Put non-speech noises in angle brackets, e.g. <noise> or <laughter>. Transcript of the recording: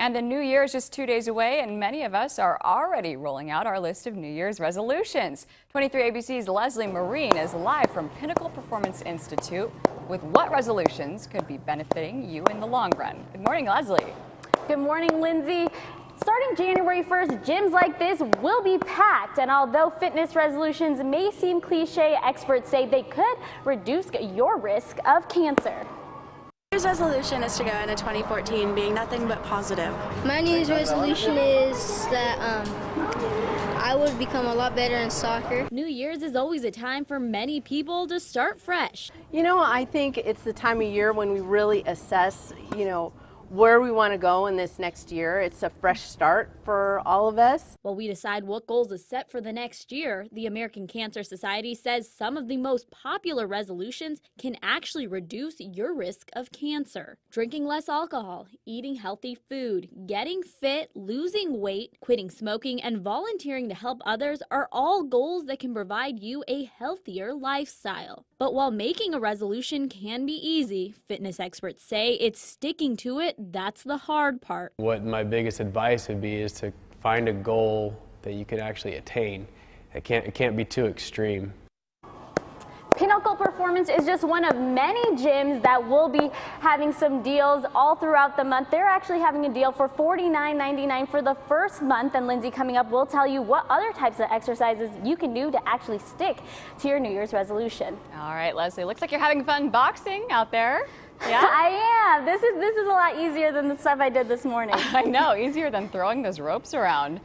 And the new year is just two days away, and many of us are already rolling out our list of New Year's resolutions. 23 ABC's Leslie Marine is live from Pinnacle Performance Institute with what resolutions could be benefiting you in the long run. Good morning, Leslie. Good morning, Lindsay. Starting January 1st, gyms like this will be packed. And although fitness resolutions may seem cliche, experts say they could reduce your risk of cancer. New Year's resolution is to go into 2014 being nothing but positive. My New Year's resolution is that um, I would become a lot better in soccer. New Year's is always a time for many people to start fresh. You know, I think it's the time of year when we really assess, you know, where we want to go in this next year. It's a fresh start for all of us. While we decide what goals is set for the next year, the American Cancer Society says some of the most popular resolutions can actually reduce your risk of cancer. Drinking less alcohol, eating healthy food, getting fit, losing weight, quitting smoking, and volunteering to help others are all goals that can provide you a healthier lifestyle. But while making a resolution can be easy, fitness experts say it's sticking to it that's the hard part. What my biggest advice would be is to find a goal that you can actually attain. It can't, it can't be too extreme. Pinnacle Performance is just one of many gyms that will be having some deals all throughout the month. They're actually having a deal for $49.99 for the first month. And Lindsay, coming up, will tell you what other types of exercises you can do to actually stick to your New Year's resolution. All right, Leslie, looks like you're having fun boxing out there. <laughs> Yeah? I am. This is this is a lot easier than the stuff I did this morning. <laughs> I know, easier than throwing those ropes around.